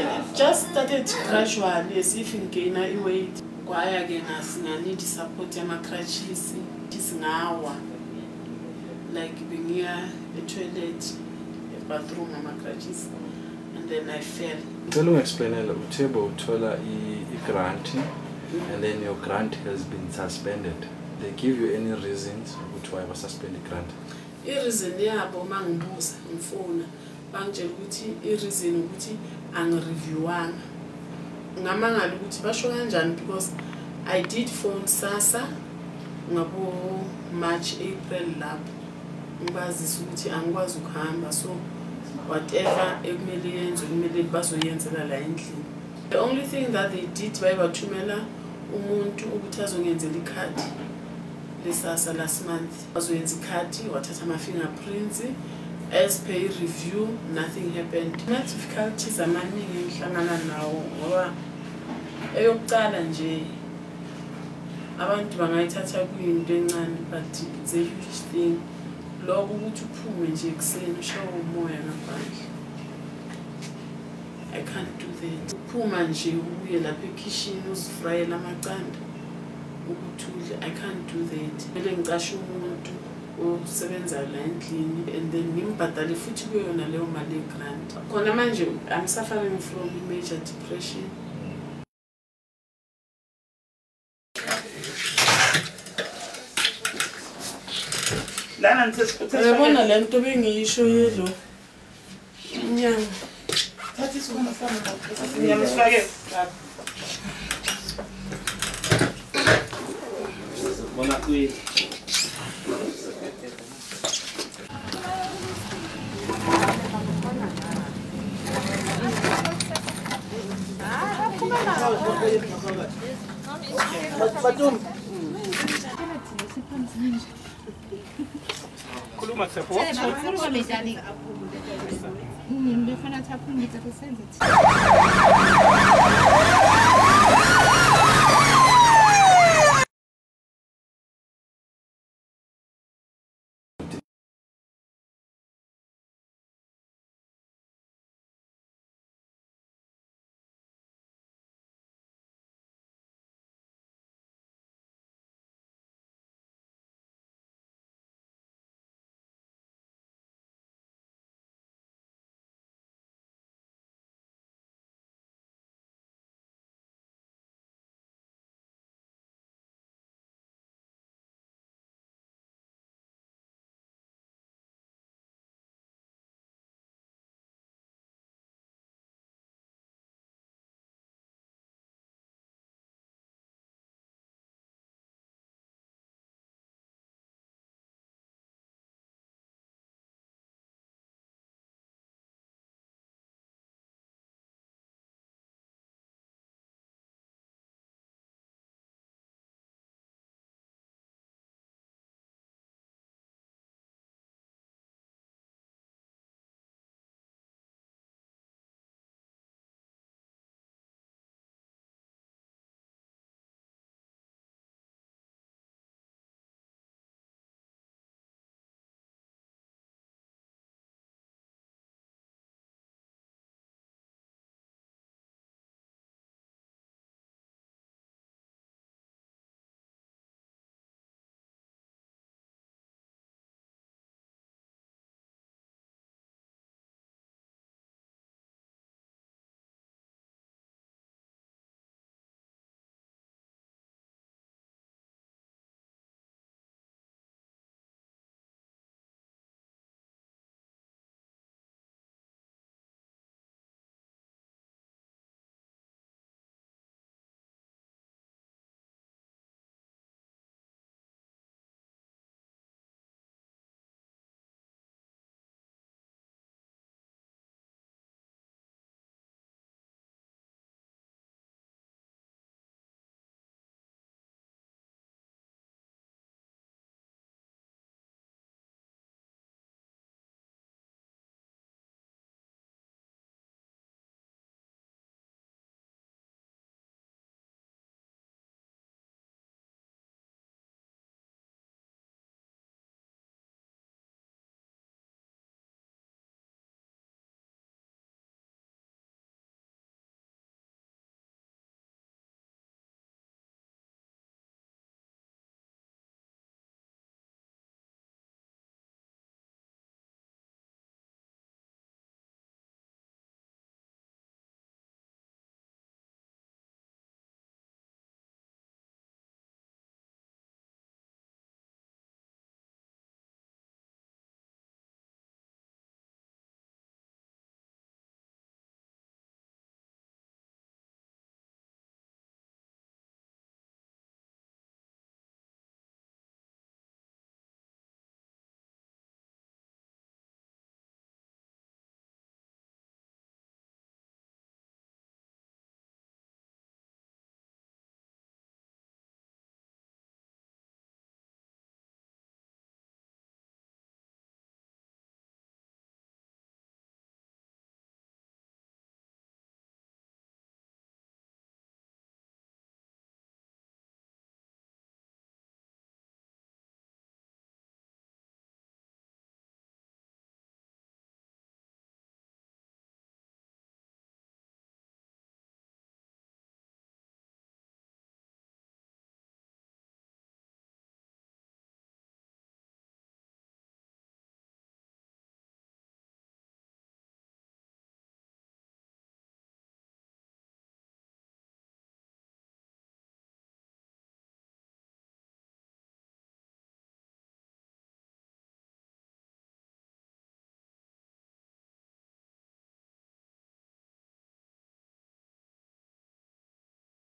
it just started gradually as if ngigaina i-weight kwaya-ke ngasinganidi support yama-crutches ukuthi singawa like bengiya etoilet ebathroom ama-crutches and then i fell. Cela ungi-explainele uthe bowuthola i- i-grant and then your grant has been suspended. They give you any reasons ukuthi why basuspend i-grant i-reason yabo uma ngibuza ngifona bangitshela ukuthi i-reason ukuthi angireviewanga. Ngamangala ukuthi basho kanjani because i did phone sasa ngabo-march april lapho. Ngibazisa ukuthi angikwazi ukuhamba so whatever ekumele yenziwe kumele bazoyenzela la endlini. The only thing that they did baye bathumela umuntu ukuthi azongenzela ikhadi lesasa last month. Bazoyenza ikhadi wathatha ama-fingerprints as per i-review nothing happened. Ama-difficulties amaningi engihlangana nawo ngoba eyokucala nje abantu bangayithatha kuyinto encane but it's a huge thing. Loko ukuthi uphume nje ekuseni ushawe umoya ngaphandle. I can't do that. Uphuma nje ubuye lapha ekhishini uzifrayela amacanda ukuthi udle. I can't do that. Kumele ngicashe umuntu osebenzayo la endlini and then ngimbhadale futhi kuyona leyo mali yegrant. Khona manje i'm suffering from major depression. Lana uyabona le nto bengiyisho yelo inyama. Ngiyamsifake bona batumbi khuluma befana taphungita kusenze